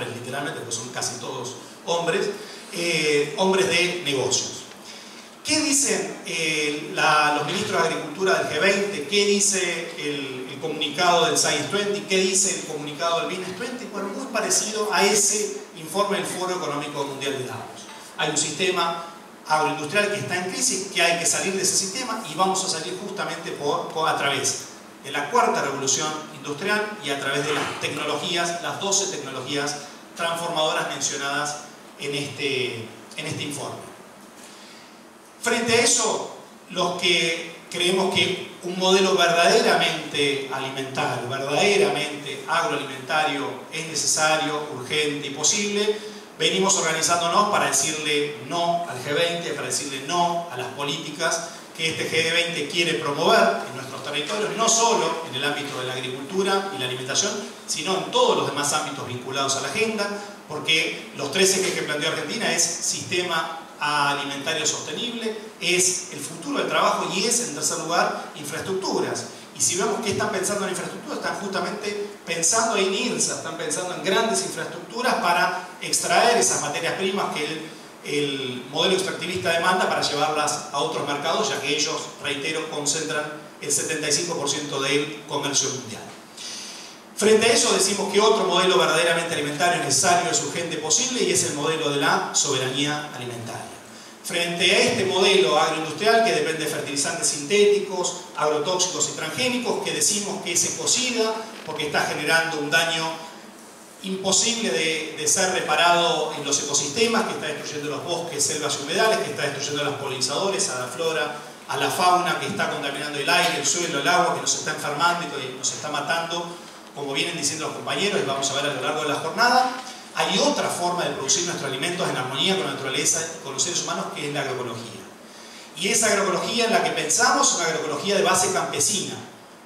hombres literalmente, porque son casi todos hombres, eh, hombres de negocios. ¿Qué dicen eh, los ministros de Agricultura del G20? ¿Qué dice el, comunicado del Science 20? ¿Qué dice el comunicado del Business 20? Bueno, muy parecido a ese informe del Foro Económico Mundial de Davos. Hay un sistema agroindustrial que está en crisis, que hay que salir de ese sistema y vamos a salir justamente por, a través de la cuarta revolución industrial y a través de las tecnologías, las 12 tecnologías transformadoras mencionadas en este, en este informe. Frente a eso, los que creemos que un modelo verdaderamente alimentario, verdaderamente agroalimentario es necesario, urgente y posible, venimos organizándonos para decirle no al G20, para decirle no a las políticas que este G20 quiere promover en nuestros territorios, no solo en el ámbito de la agricultura y la alimentación, sino en todos los demás ámbitos vinculados a la agenda, porque los tres ejes que planteó Argentina es sistema alimentario sostenible, es el futuro del trabajo y es, en tercer lugar, infraestructuras. Y si vemos que están pensando en infraestructuras, están justamente pensando en IRSA, están pensando en grandes infraestructuras para extraer esas materias primas que el, el modelo extractivista demanda para llevarlas a otros mercados, ya que ellos, reitero, concentran el 75% del comercio mundial. Frente a eso decimos que otro modelo verdaderamente alimentario es necesario, es urgente, posible y es el modelo de la soberanía alimentaria. Frente a este modelo agroindustrial que depende de fertilizantes sintéticos, agrotóxicos y transgénicos, que decimos que es ecocida porque está generando un daño imposible de, ser reparado en los ecosistemas, que está destruyendo los bosques, selvas y humedales, que está destruyendo a los polinizadores, a la flora, a la fauna, que está contaminando el aire, el suelo, el agua, que nos está enfermando y que nos está matando como vienen diciendo los compañeros y vamos a ver a lo largo de la jornada, hay otra forma de producir nuestros alimentos en armonía con la naturaleza, con los seres humanos, que es la agroecología. Y esa agroecología en la que pensamos es una agroecología de base campesina,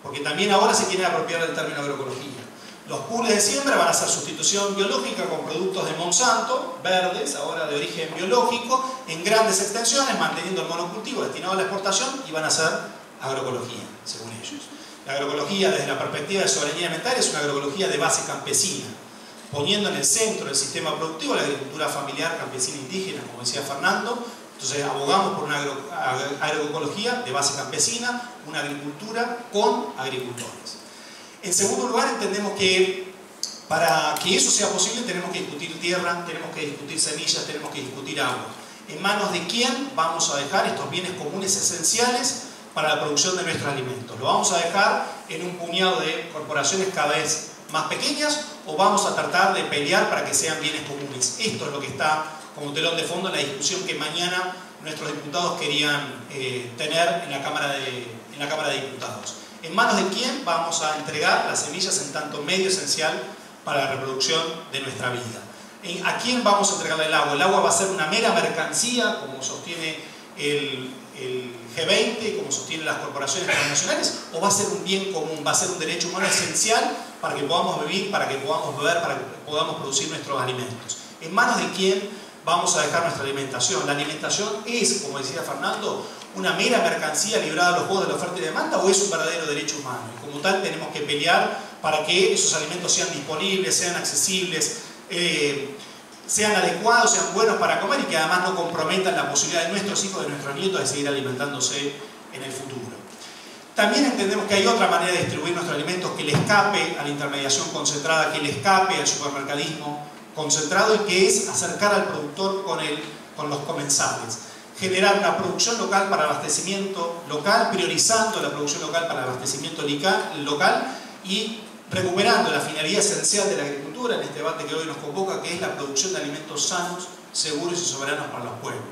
porque también ahora se quiere apropiar del término agroecología. Los pools de siembra van a ser sustitución biológica con productos de Monsanto, verdes, ahora de origen biológico, en grandes extensiones, manteniendo el monocultivo destinado a la exportación y van a ser agroecología, según ellos. La agroecología desde la perspectiva de soberanía alimentaria es una agroecología de base campesina, poniendo en el centro del sistema productivo la agricultura familiar campesina indígena, como decía Fernando. Entonces abogamos por una agroecología de base campesina, una agricultura con agricultores. En segundo lugar, entendemos que para que eso sea posible tenemos que discutir tierra, tenemos que discutir semillas, tenemos que discutir agua. ¿En manos de quién vamos a dejar estos bienes comunes esenciales para la producción de nuestros alimentos. ¿Lo vamos a dejar en un puñado de corporaciones cada vez más pequeñas o vamos a tratar de pelear para que sean bienes comunes? Esto es lo que está como telón de fondo en la discusión que mañana nuestros diputados querían eh, tener en la, Cámara de, en la Cámara de Diputados. ¿En manos de quién vamos a entregar las semillas en tanto medio esencial para la reproducción de nuestra vida? ¿A quién vamos a entregarle el agua? ¿El agua va a ser una mera mercancía, como sostiene el, el G20, como sostienen las corporaciones internacionales, o va a ser un bien común, va a ser un derecho humano esencial para que podamos vivir, para que podamos beber, para que podamos producir nuestros alimentos. ¿En manos de quién vamos a dejar nuestra alimentación? ¿La alimentación es, como decía Fernando, una mera mercancía librada a los juegos de la oferta y demanda o es un verdadero derecho humano? Y como tal tenemos que pelear para que esos alimentos sean disponibles, sean accesibles, eh, sean adecuados, sean buenos para comer y que además no comprometan la posibilidad de nuestros hijos, de nuestros nietos de seguir alimentándose en el futuro. También entendemos que hay otra manera de distribuir nuestros alimentos que le escape a la intermediación concentrada, que le escape al supermercadismo concentrado y que es acercar al productor con, con los comensales. Generar una producción local para abastecimiento local, priorizando la producción local para abastecimiento local y recuperando la finalidad esencial de la agricultura en este debate que hoy nos convoca, que es la producción de alimentos sanos, seguros y soberanos para los pueblos.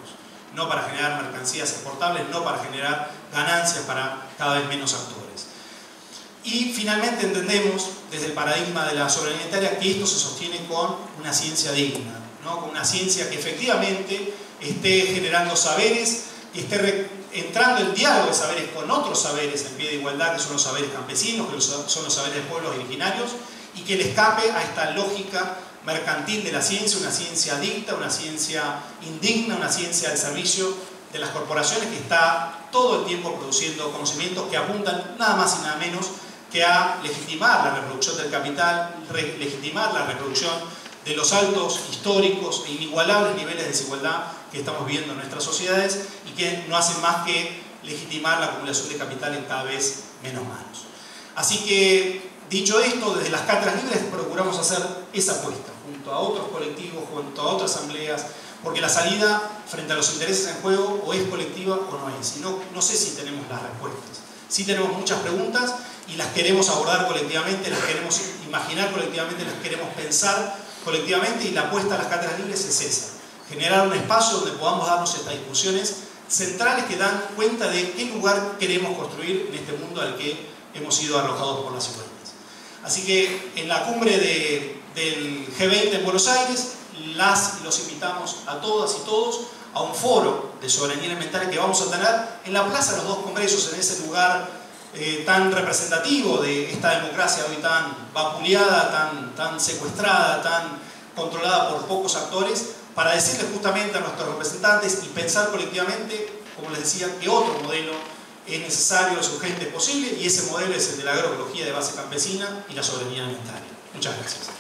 No para generar mercancías exportables, no para generar ganancias para cada vez menos actores. Y finalmente entendemos, desde el paradigma de la soberanía alimentaria, que esto se sostiene con una ciencia digna, ¿no? con una ciencia que efectivamente esté generando saberes, que esté entrando en diálogo de saberes con otros saberes en pie de igualdad, que son los saberes campesinos, que son los saberes de pueblos originarios, y que le escape a esta lógica mercantil de la ciencia, una ciencia adicta, una ciencia indigna, una ciencia al servicio de las corporaciones que está todo el tiempo produciendo conocimientos que apuntan nada más y nada menos que a legitimar la reproducción del capital, legitimar la reproducción de los altos históricos e inigualables niveles de desigualdad que estamos viendo en nuestras sociedades y que no hacen más que legitimar la acumulación de capital en cada vez menos manos. Así que, dicho esto, desde las cátedras libres procuramos hacer esa apuesta, junto a otros colectivos, junto a otras asambleas, porque la salida frente a los intereses en juego o es colectiva o no es. Y no, no sé si tenemos las respuestas. Sí tenemos muchas preguntas y las queremos abordar colectivamente, las queremos imaginar colectivamente, las queremos pensar colectivamente y la apuesta a las cátedras libres es esa. Generar un espacio donde podamos darnos estas discusiones centrales que dan cuenta de qué lugar queremos construir en este mundo al que hemos sido arrojados por las igualdades. Así que en la cumbre del G20 en Buenos Aires, las los invitamos a todas y todos a un foro de soberanía alimentaria que vamos a tener en la Plaza de los Dos Congresos, en ese lugar eh, tan representativo de esta democracia hoy tan vapuleada, tan, tan secuestrada, tan controlada por pocos actores, para decirles justamente a nuestros representantes y pensar colectivamente, como les decía, que otro modelo es necesario, es urgente, es posible, y ese modelo es el de la agroecología de base campesina y la soberanía alimentaria. Muchas gracias.